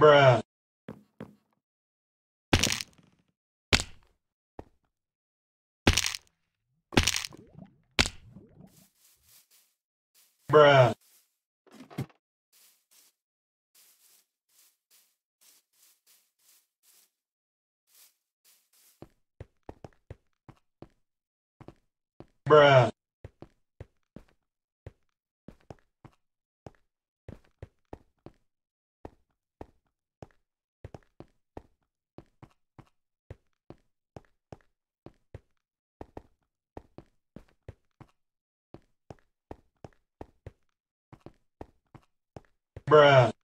Bruh. Bruh. Bruh. Bruh.